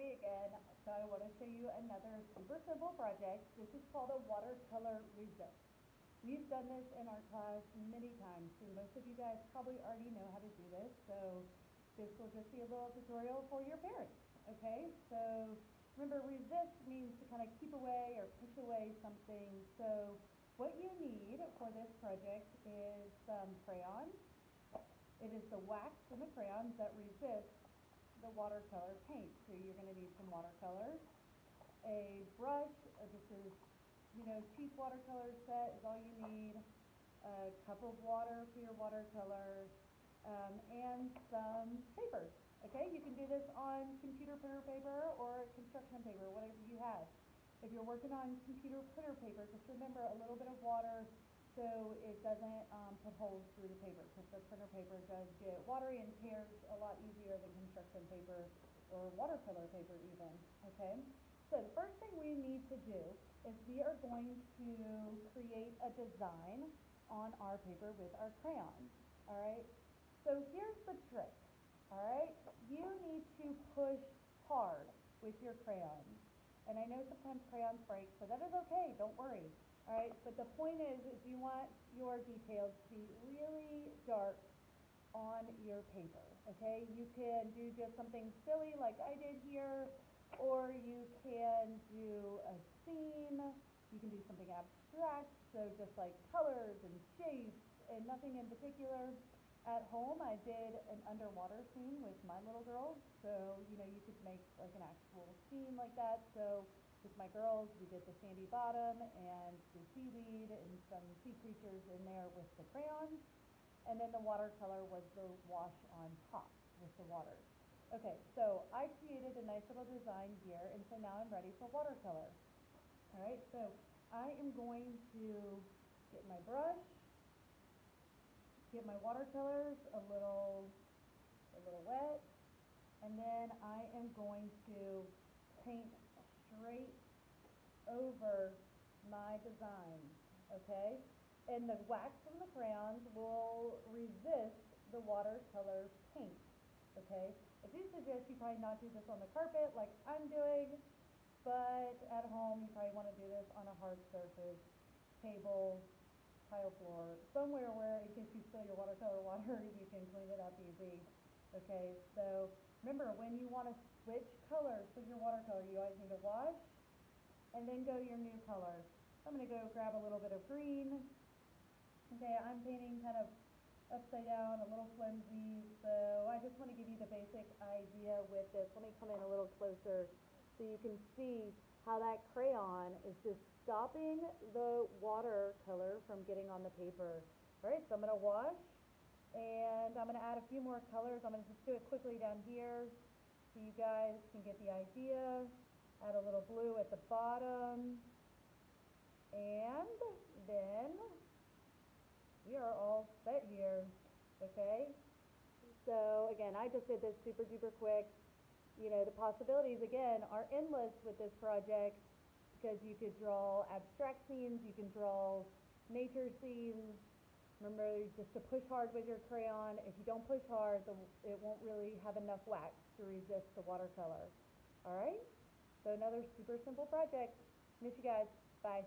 me again. So I want to show you another super simple project. This is called a watercolor resist. We've done this in our class many times, and most of you guys probably already know how to do this. So this will just be a little tutorial for your parents, okay? So remember, resist means to kind of keep away or push away something. So what you need for this project is some crayons. It is the wax and the crayons that resist the watercolor paint. So you're going to need some watercolors, a brush, uh, this is, you know, cheap watercolor set is all you need, a cup of water for your watercolors, um, and some paper. Okay, you can do this on computer printer paper or construction paper, whatever you have. If you're working on computer printer paper, just remember a little bit of water so it doesn't um, put holes through the paper because the printer paper does get watery and tears a lot easier than construction paper or watercolor paper even, okay? So the first thing we need to do is we are going to create a design on our paper with our crayons, all right? So here's the trick, all right? You need to push hard with your crayons. And I know sometimes crayons break, but that is okay, don't worry. All right, but the point is, is you want your details to be really dark on your paper, okay? You can do just something silly like I did here, or you can do a scene, you can do something abstract, so just like colors and shapes and nothing in particular. At home, I did an underwater scene with my little girls, so, you know, you could make like an actual scene like that, so my girls, we did the sandy bottom and the seaweed and some sea creatures in there with the crayons. And then the watercolor was the wash on top with the water. Okay, so I created a nice little design here, and so now I'm ready for watercolor. All right, so I am going to get my brush, get my watercolors a little, a little wet, and then I am going to paint straight over my design, okay? And the wax from the crayons will resist the watercolor paint, okay? I do suggest you probably not do this on the carpet like I'm doing, but at home you probably want to do this on a hard surface, table, tile floor, somewhere where in case you spill your watercolor water, you can clean it up easy. Okay, so remember when you want to switch colors with your watercolor, you always need to wash and then go your new color. I'm going to go grab a little bit of green. Okay, I'm painting kind of upside down, a little flimsy, so I just want to give you the basic idea with this. Let me come in a little closer so you can see how that crayon is just stopping the watercolor from getting on the paper. All right, so I'm going to wash, and I'm going to add a few more colors. I'm going to just do it quickly down here so you guys can get the idea. Add a little blue at the bottom. And then we are all set here, okay? So again, I just did this super duper quick. You know, the possibilities again are endless with this project because you could draw abstract scenes, you can draw nature scenes. Remember just to push hard with your crayon. If you don't push hard, the, it won't really have enough wax to resist the watercolor. All right? So another super simple project. Miss you guys. Bye.